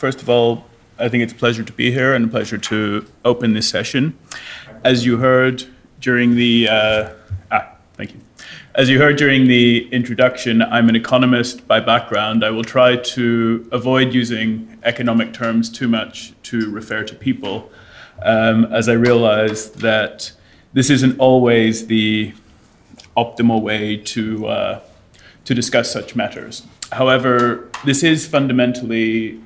First of all, I think it's a pleasure to be here and a pleasure to open this session. As you heard during the, uh, ah, thank you. As you heard during the introduction, I'm an economist by background. I will try to avoid using economic terms too much to refer to people, um, as I realize that this isn't always the optimal way to, uh, to discuss such matters. However, this is fundamentally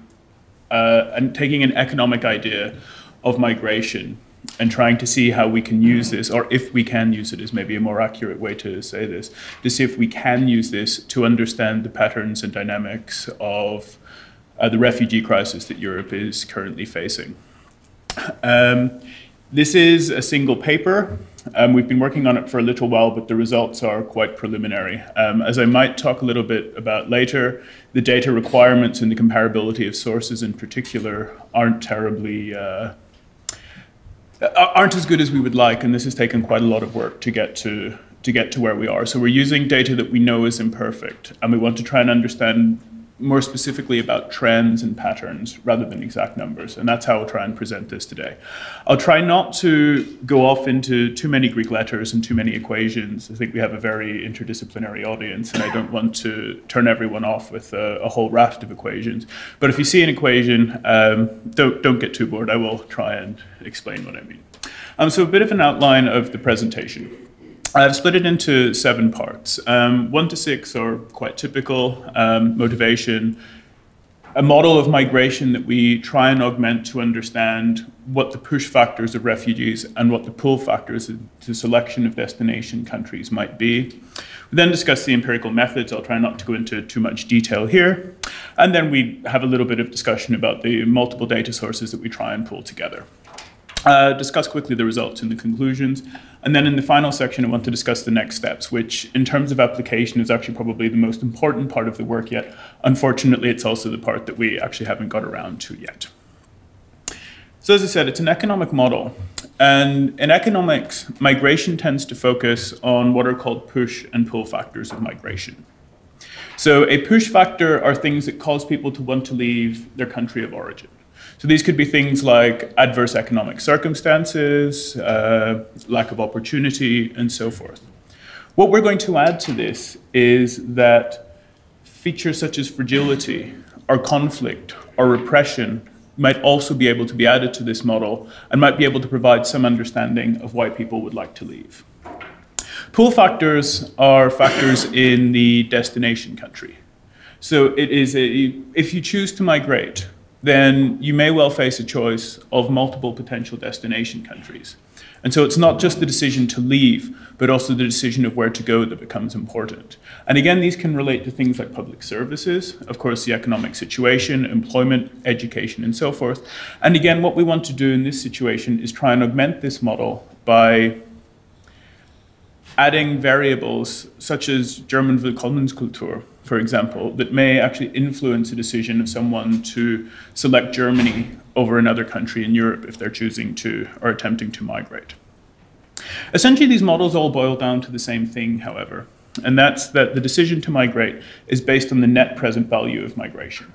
uh, and taking an economic idea of migration and trying to see how we can use this, or if we can use it, is maybe a more accurate way to say this, to see if we can use this to understand the patterns and dynamics of uh, the refugee crisis that Europe is currently facing. Um, this is a single paper. Um, we've been working on it for a little while, but the results are quite preliminary. Um, as I might talk a little bit about later, the data requirements and the comparability of sources in particular aren't terribly uh, aren't as good as we would like, and this has taken quite a lot of work to get to to get to where we are. So we're using data that we know is imperfect, and we want to try and understand more specifically about trends and patterns rather than exact numbers. And that's how I'll try and present this today. I'll try not to go off into too many Greek letters and too many equations. I think we have a very interdisciplinary audience, and I don't want to turn everyone off with a, a whole raft of equations. But if you see an equation, um, don't, don't get too bored. I will try and explain what I mean. Um, so a bit of an outline of the presentation. I've split it into seven parts. Um, one to six are quite typical um, motivation, a model of migration that we try and augment to understand what the push factors of refugees and what the pull factors to selection of destination countries might be. We then discuss the empirical methods. I'll try not to go into too much detail here. And then we have a little bit of discussion about the multiple data sources that we try and pull together. Uh, discuss quickly the results and the conclusions. And then in the final section, I want to discuss the next steps, which in terms of application is actually probably the most important part of the work yet. Unfortunately, it's also the part that we actually haven't got around to yet. So as I said, it's an economic model. And in economics, migration tends to focus on what are called push and pull factors of migration. So a push factor are things that cause people to want to leave their country of origin. So these could be things like adverse economic circumstances, uh, lack of opportunity, and so forth. What we're going to add to this is that features such as fragility or conflict or repression might also be able to be added to this model and might be able to provide some understanding of why people would like to leave. Pull factors are factors in the destination country. So it is a, if you choose to migrate, then you may well face a choice of multiple potential destination countries. And so it's not just the decision to leave, but also the decision of where to go that becomes important. And again, these can relate to things like public services, of course, the economic situation, employment, education, and so forth. And again, what we want to do in this situation is try and augment this model by adding variables such as German Willkommenskultur, for example, that may actually influence the decision of someone to select Germany over another country in Europe if they're choosing to or attempting to migrate. Essentially, these models all boil down to the same thing, however, and that's that the decision to migrate is based on the net present value of migration.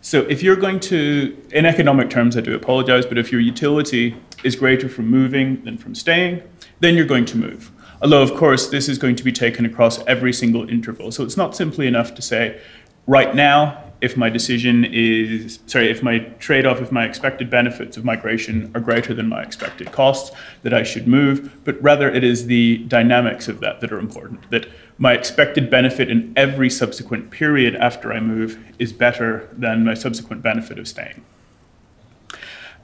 So if you're going to, in economic terms, I do apologize, but if your utility is greater from moving than from staying, then you're going to move. Although, of course, this is going to be taken across every single interval. So it's not simply enough to say, right now, if my decision is, sorry, if my trade off, if my expected benefits of migration are greater than my expected costs, that I should move, but rather it is the dynamics of that that are important. That my expected benefit in every subsequent period after I move is better than my subsequent benefit of staying.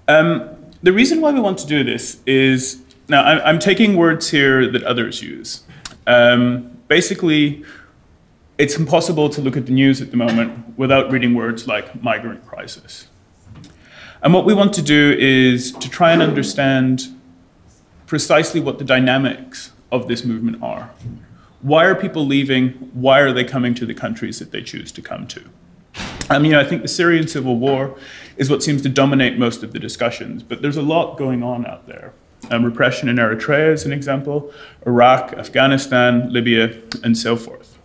Um, the reason why we want to do this is now, I'm taking words here that others use. Um, basically, it's impossible to look at the news at the moment without reading words like migrant crisis. And what we want to do is to try and understand precisely what the dynamics of this movement are. Why are people leaving? Why are they coming to the countries that they choose to come to? I mean, I think the Syrian civil war is what seems to dominate most of the discussions, but there's a lot going on out there um, repression in Eritrea as an example, Iraq, Afghanistan, Libya, and so forth.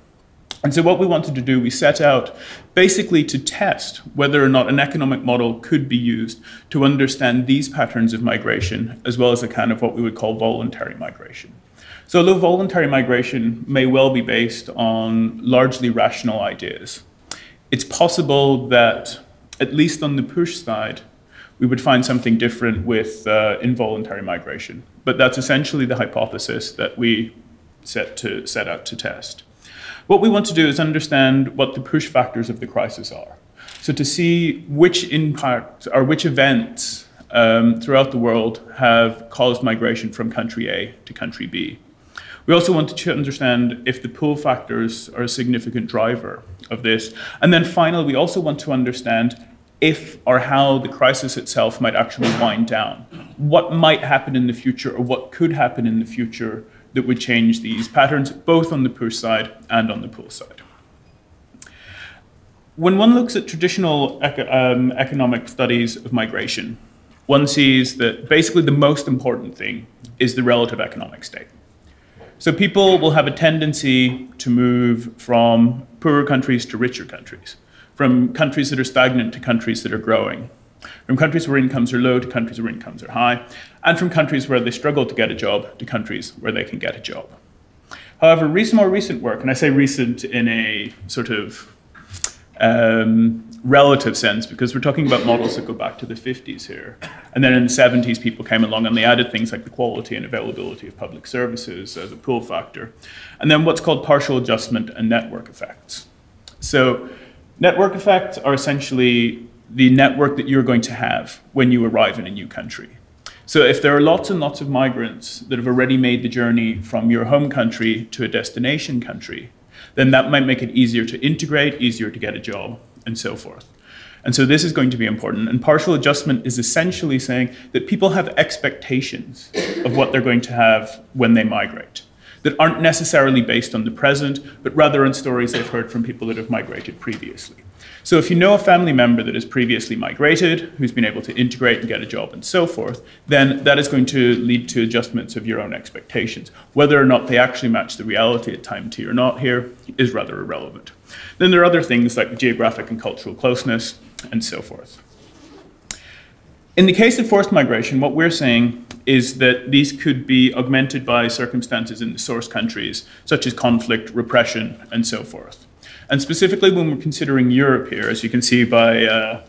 And so, what we wanted to do, we set out basically to test whether or not an economic model could be used to understand these patterns of migration, as well as a kind of what we would call voluntary migration. So, although voluntary migration may well be based on largely rational ideas, it's possible that, at least on the push side, we would find something different with uh, involuntary migration. But that's essentially the hypothesis that we set to set out to test. What we want to do is understand what the push factors of the crisis are. So to see which impacts or which events um, throughout the world have caused migration from country A to country B. We also want to understand if the pull factors are a significant driver of this. And then finally, we also want to understand if or how the crisis itself might actually wind down. What might happen in the future or what could happen in the future that would change these patterns, both on the push side and on the pull side. When one looks at traditional eco um, economic studies of migration, one sees that basically the most important thing is the relative economic state. So people will have a tendency to move from poorer countries to richer countries, from countries that are stagnant to countries that are growing, from countries where incomes are low to countries where incomes are high, and from countries where they struggle to get a job to countries where they can get a job. However, recent, more recent work, and I say recent in a sort of um, relative sense because we're talking about models that go back to the 50s here. And then in the 70s, people came along and they added things like the quality and availability of public services as a pull factor. And then what's called partial adjustment and network effects. So network effects are essentially the network that you're going to have when you arrive in a new country. So if there are lots and lots of migrants that have already made the journey from your home country to a destination country, then that might make it easier to integrate, easier to get a job, and so forth. And so this is going to be important. And partial adjustment is essentially saying that people have expectations of what they're going to have when they migrate that aren't necessarily based on the present, but rather on stories they've heard from people that have migrated previously. So if you know a family member that has previously migrated, who's been able to integrate and get a job and so forth, then that is going to lead to adjustments of your own expectations. Whether or not they actually match the reality at time T or not here is rather irrelevant. Then there are other things like geographic and cultural closeness and so forth. In the case of forced migration, what we're saying is that these could be augmented by circumstances in the source countries, such as conflict, repression, and so forth. And specifically when we're considering Europe here, as you can see by uh,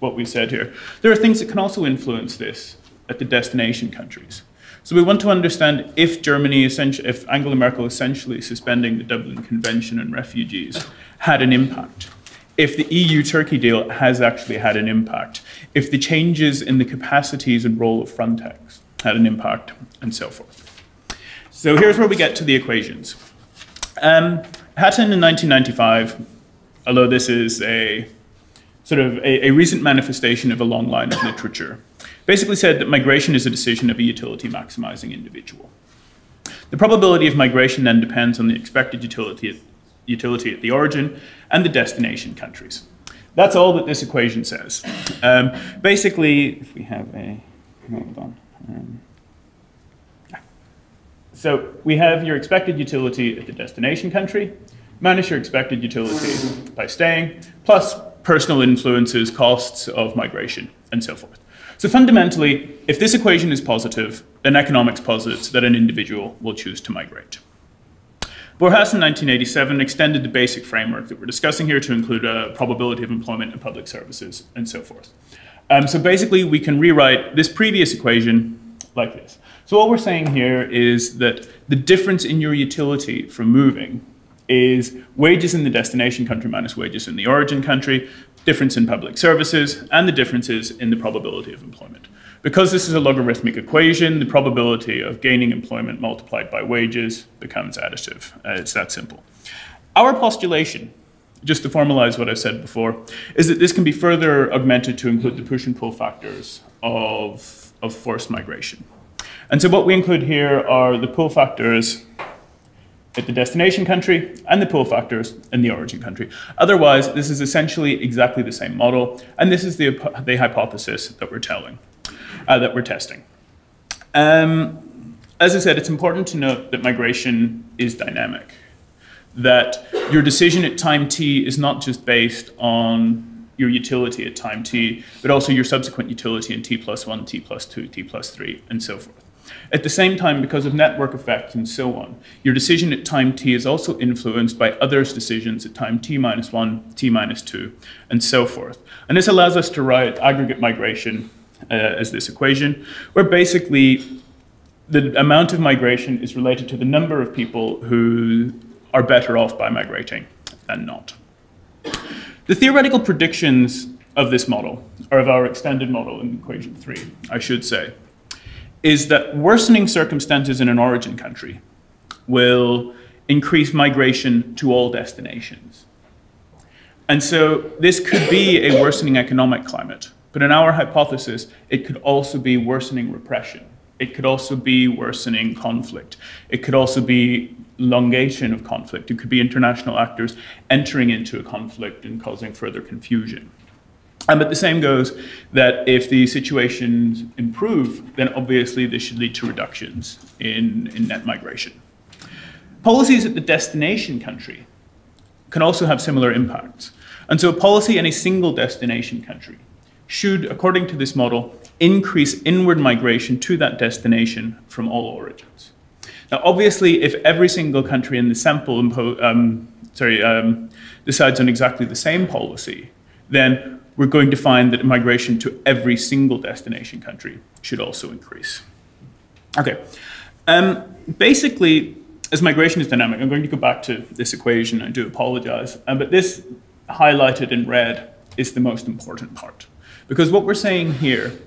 what we said here, there are things that can also influence this at the destination countries. So we want to understand if Germany, if Angela Merkel essentially suspending the Dublin Convention on refugees had an impact, if the EU-Turkey deal has actually had an impact, if the changes in the capacities and role of Frontex had an impact, and so forth. So here's where we get to the equations. Um, Hatton in 1995, although this is a sort of a, a, recent manifestation of a long line of literature, basically said that migration is a decision of a utility maximizing individual. The probability of migration then depends on the expected utility at, utility at the origin and the destination countries. That's all that this equation says. Um, basically, if we have a, hold on. Um, so we have your expected utility at the destination country, minus your expected utility by staying, plus personal influences, costs of migration, and so forth. So fundamentally, if this equation is positive, then economics posits that an individual will choose to migrate. Borjas in 1987 extended the basic framework that we're discussing here to include a probability of employment in public services and so forth. Um, so basically, we can rewrite this previous equation like this. So what we're saying here is that the difference in your utility from moving is wages in the destination country minus wages in the origin country, difference in public services, and the differences in the probability of employment. Because this is a logarithmic equation, the probability of gaining employment multiplied by wages becomes additive. Uh, it's that simple. Our postulation, just to formalize what I've said before, is that this can be further augmented to include the push and pull factors of, of forced migration. And so what we include here are the pull factors at the destination country and the pull factors in the origin country. Otherwise, this is essentially exactly the same model, and this is the, the hypothesis that we're telling, uh, that we're testing. Um, as I said, it's important to note that migration is dynamic. That your decision at time t is not just based on your utility at time t, but also your subsequent utility in t plus 1, t plus 2, t plus 3, and so forth. At the same time, because of network effects and so on, your decision at time t is also influenced by others' decisions at time t minus 1, t minus 2, and so forth. And this allows us to write aggregate migration uh, as this equation, where basically the amount of migration is related to the number of people who are better off by migrating than not. The theoretical predictions of this model, or of our extended model in equation three, I should say, is that worsening circumstances in an origin country will increase migration to all destinations. And so this could be a worsening economic climate, but in our hypothesis, it could also be worsening repression. It could also be worsening conflict. It could also be elongation of conflict. It could be international actors entering into a conflict and causing further confusion. Um, but the same goes that if the situations improve, then obviously this should lead to reductions in, in net migration. Policies at the destination country can also have similar impacts. And so a policy in a single destination country should, according to this model, increase inward migration to that destination from all origins. Now, obviously, if every single country in the sample um, sorry, um, decides on exactly the same policy, then we're going to find that migration to every single destination country should also increase. Okay, um, basically, as migration is dynamic, I'm going to go back to this equation. I do apologize, uh, but this highlighted in red is the most important part. Because what we're saying here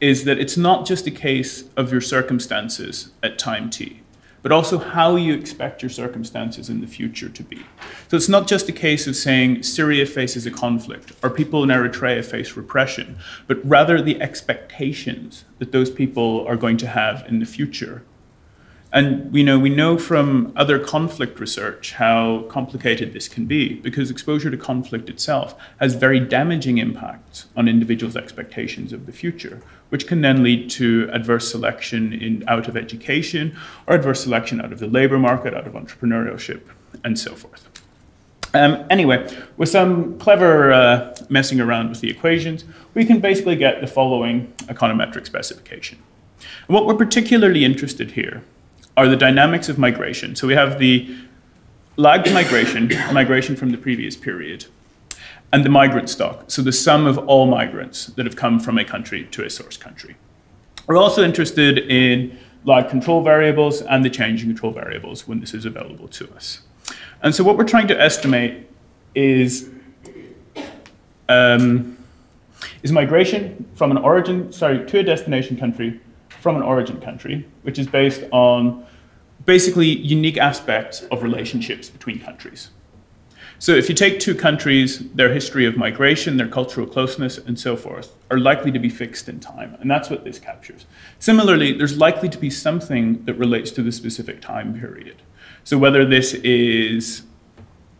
is that it's not just a case of your circumstances at time t but also how you expect your circumstances in the future to be. So it's not just a case of saying Syria faces a conflict or people in Eritrea face repression, but rather the expectations that those people are going to have in the future and we know, we know from other conflict research how complicated this can be because exposure to conflict itself has very damaging impacts on individuals' expectations of the future, which can then lead to adverse selection in, out of education or adverse selection out of the labor market, out of entrepreneurship, and so forth. Um, anyway, with some clever uh, messing around with the equations, we can basically get the following econometric specification. And what we're particularly interested here are the dynamics of migration. So we have the lagged migration, migration from the previous period, and the migrant stock, so the sum of all migrants that have come from a country to a source country. We're also interested in lag control variables and the change in control variables when this is available to us. And so what we're trying to estimate is, um, is migration from an origin, sorry, to a destination country from an origin country, which is based on basically unique aspects of relationships between countries. So if you take two countries, their history of migration, their cultural closeness, and so forth, are likely to be fixed in time, and that's what this captures. Similarly, there's likely to be something that relates to the specific time period. So whether this is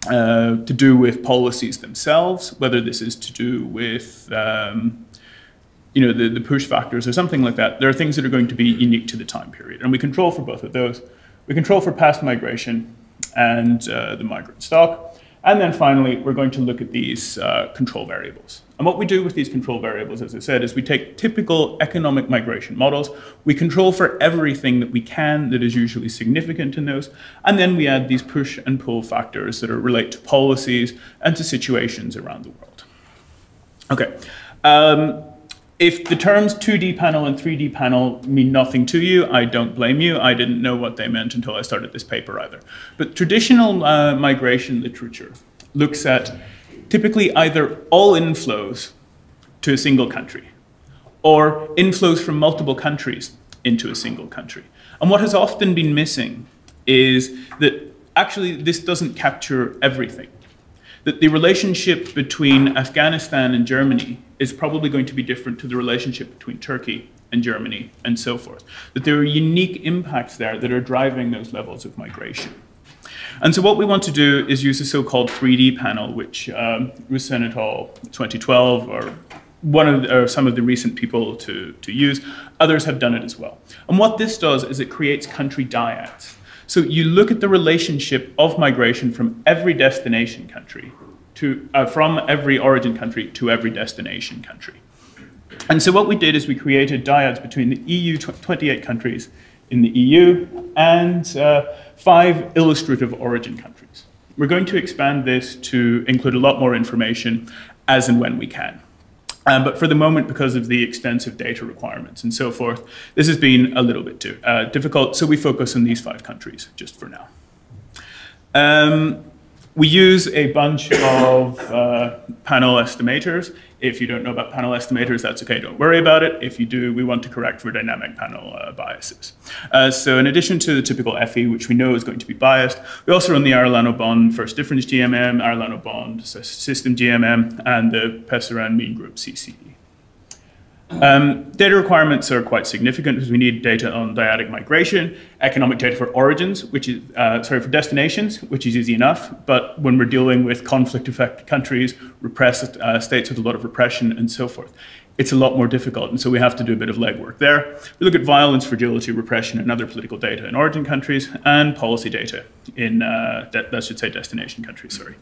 uh, to do with policies themselves, whether this is to do with um, you know, the, the push factors or something like that, there are things that are going to be unique to the time period. And we control for both of those. We control for past migration and uh, the migrant stock. And then finally, we're going to look at these uh, control variables. And what we do with these control variables, as I said, is we take typical economic migration models, we control for everything that we can that is usually significant in those, and then we add these push and pull factors that are relate to policies and to situations around the world. Okay. Um, if the terms 2D panel and 3D panel mean nothing to you, I don't blame you. I didn't know what they meant until I started this paper either. But traditional uh, migration literature looks at typically either all inflows to a single country or inflows from multiple countries into a single country. And what has often been missing is that actually this doesn't capture everything that the relationship between Afghanistan and Germany is probably going to be different to the relationship between Turkey and Germany and so forth. That there are unique impacts there that are driving those levels of migration. And so what we want to do is use a so-called 3D panel, which um, Ruyssen et al. 2012 or one of the, or some of the recent people to, to use. Others have done it as well. And what this does is it creates country dyads. So you look at the relationship of migration from every destination country to, uh, from every origin country to every destination country. And so what we did is we created dyads between the EU, 28 countries in the EU, and uh, five illustrative origin countries. We're going to expand this to include a lot more information as and when we can. Um, but for the moment, because of the extensive data requirements and so forth, this has been a little bit too, uh, difficult, so we focus on these five countries just for now. Um, we use a bunch of uh, panel estimators. If you don't know about panel estimators, that's okay, don't worry about it. If you do, we want to correct for dynamic panel uh, biases. Uh, so in addition to the typical FE, which we know is going to be biased, we also run the Arellano-Bond first difference GMM, Arellano-Bond system GMM, and the Pesaran mean group CCE. Um, data requirements are quite significant because we need data on dyadic migration, economic data for origins, which is, uh, sorry, for destinations, which is easy enough. But when we're dealing with conflict affected countries, repressed uh, states with a lot of repression and so forth, it's a lot more difficult. And so we have to do a bit of legwork there. We look at violence, fragility, repression, and other political data in origin countries, and policy data in, uh, that should say destination countries, sorry.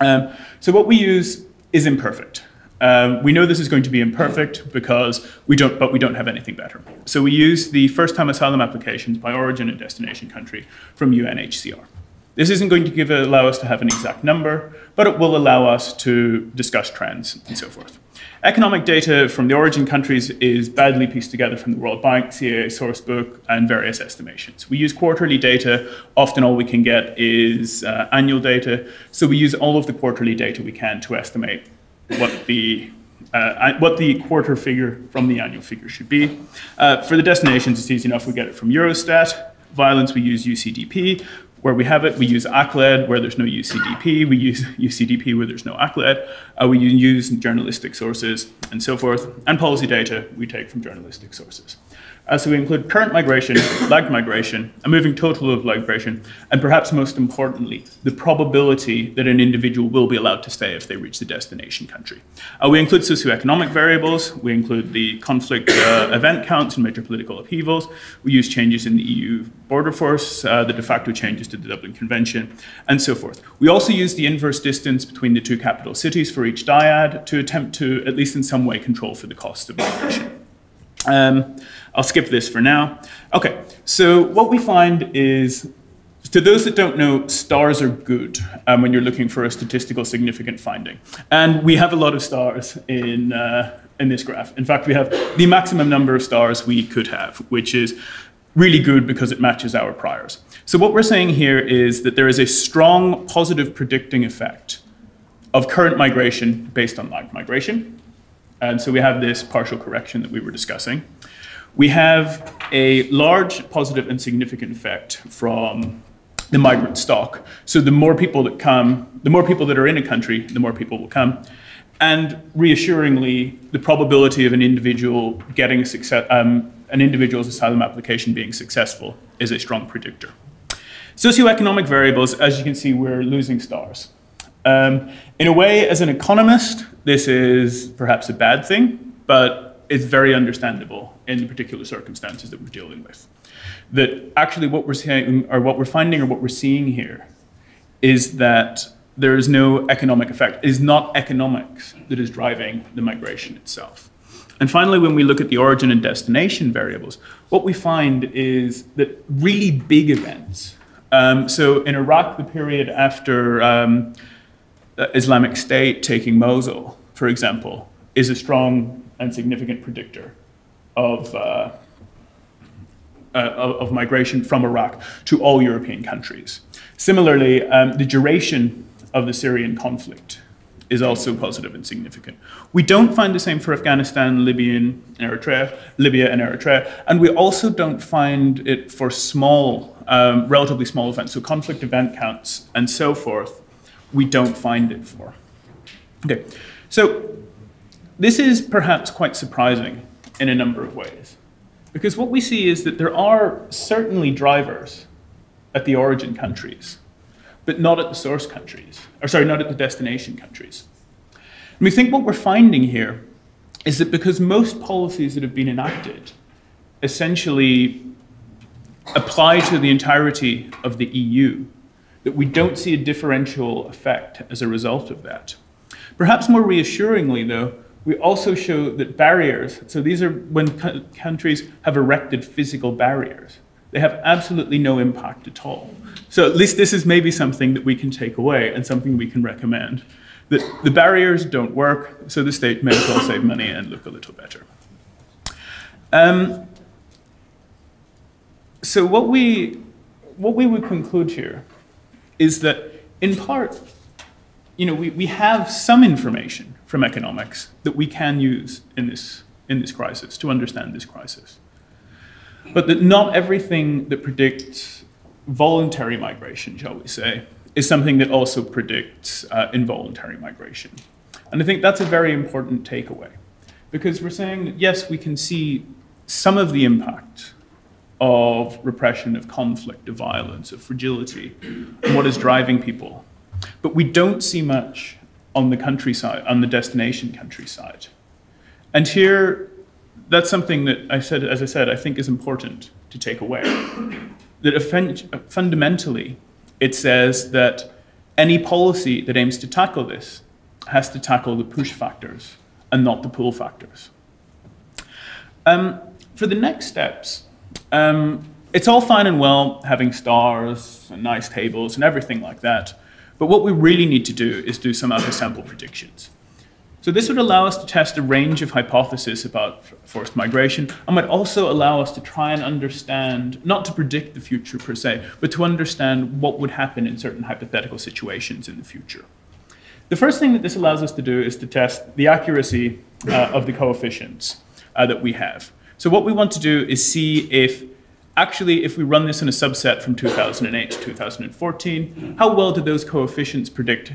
Um, so what we use is imperfect. Um, we know this is going to be imperfect because we don't, but we don't have anything better. So we use the first-time asylum applications by origin and destination country from UNHCR. This isn't going to give, allow us to have an exact number, but it will allow us to discuss trends and so forth. Economic data from the origin countries is badly pieced together from the World Bank, CIA Sourcebook, and various estimations. We use quarterly data. Often all we can get is uh, annual data. So we use all of the quarterly data we can to estimate what the uh, what the quarter figure from the annual figure should be. Uh, for the destinations, it's easy enough. We get it from Eurostat. Violence, we use UCDP. Where we have it, we use ACLED. Where there's no UCDP, we use UCDP where there's no ACLED. Uh, we use journalistic sources and so forth. And policy data we take from journalistic sources. Uh, so we include current migration, lagged migration, a moving total of migration, and perhaps most importantly, the probability that an individual will be allowed to stay if they reach the destination country. Uh, we include socioeconomic variables, we include the conflict uh, event counts and major political upheavals, we use changes in the EU border force, uh, the de facto changes to the Dublin Convention, and so forth. We also use the inverse distance between the two capital cities for each dyad to attempt to, at least in some way, control for the cost of migration. Um, I'll skip this for now. Okay, so what we find is, to those that don't know, stars are good um, when you're looking for a statistical significant finding. And we have a lot of stars in, uh, in this graph. In fact, we have the maximum number of stars we could have, which is really good because it matches our priors. So what we're saying here is that there is a strong positive predicting effect of current migration based on lagged migration. And so we have this partial correction that we were discussing we have a large positive and significant effect from the migrant stock. So the more people that come, the more people that are in a country, the more people will come. And reassuringly, the probability of an individual getting success, um, an individual's asylum application being successful is a strong predictor. Socioeconomic variables, as you can see, we're losing stars. Um, in a way, as an economist, this is perhaps a bad thing, but it's very understandable in the particular circumstances that we're dealing with. That actually what we're saying, or what we're finding, or what we're seeing here, is that there is no economic effect. It is not economics that is driving the migration itself. And finally, when we look at the origin and destination variables, what we find is that really big events. Um, so in Iraq, the period after um, Islamic State taking Mosul, for example, is a strong and significant predictor of, uh, uh, of, migration from Iraq to all European countries. Similarly, um, the duration of the Syrian conflict is also positive and significant. We don't find the same for Afghanistan, Libyan, Eritrea, Libya and Eritrea, and we also don't find it for small, um, relatively small events, so conflict event counts and so forth. We don't find it for. Okay, so this is perhaps quite surprising in a number of ways. Because what we see is that there are certainly drivers at the origin countries, but not at the source countries, or sorry, not at the destination countries. And we think what we're finding here is that because most policies that have been enacted essentially apply to the entirety of the EU, that we don't see a differential effect as a result of that. Perhaps more reassuringly, though, we also show that barriers, so these are when countries have erected physical barriers, they have absolutely no impact at all. So at least this is maybe something that we can take away and something we can recommend. That the barriers don't work, so the state may as well save money and look a little better. Um, so what we, what we would conclude here is that in part, you know, we, we have some information from economics that we can use in this, in this crisis to understand this crisis. But that not everything that predicts voluntary migration, shall we say, is something that also predicts uh, involuntary migration. And I think that's a very important takeaway because we're saying that yes, we can see some of the impact of repression, of conflict, of violence, of fragility, and what is driving people. But we don't see much on the countryside, on the destination countryside. And here, that's something that I said, as I said, I think is important to take away. That fundamentally, it says that any policy that aims to tackle this has to tackle the push factors and not the pull factors. Um, for the next steps, um, it's all fine and well having stars and nice tables and everything like that. But what we really need to do is do some other sample predictions. So this would allow us to test a range of hypotheses about forced migration and might also allow us to try and understand, not to predict the future per se, but to understand what would happen in certain hypothetical situations in the future. The first thing that this allows us to do is to test the accuracy uh, of the coefficients uh, that we have. So what we want to do is see if actually if we run this in a subset from 2008 to 2014, how well did those coefficients predict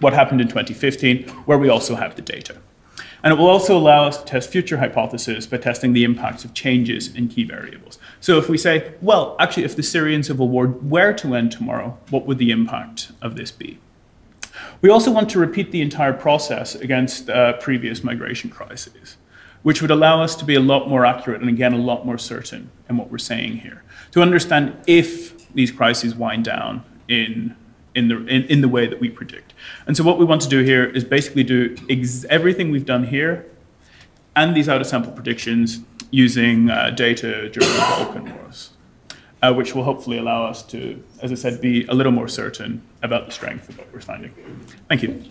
what happened in 2015, where we also have the data. And it will also allow us to test future hypotheses by testing the impacts of changes in key variables. So if we say, well, actually, if the Syrian civil war were to end tomorrow, what would the impact of this be? We also want to repeat the entire process against uh, previous migration crises which would allow us to be a lot more accurate and again a lot more certain in what we're saying here to understand if these crises wind down in in the in, in the way that we predict and so what we want to do here is basically do everything we've done here and these out of sample predictions using uh, data during the Balkan Wars, uh, which will hopefully allow us to, as I said, be a little more certain about the strength of what we're finding. Thank you.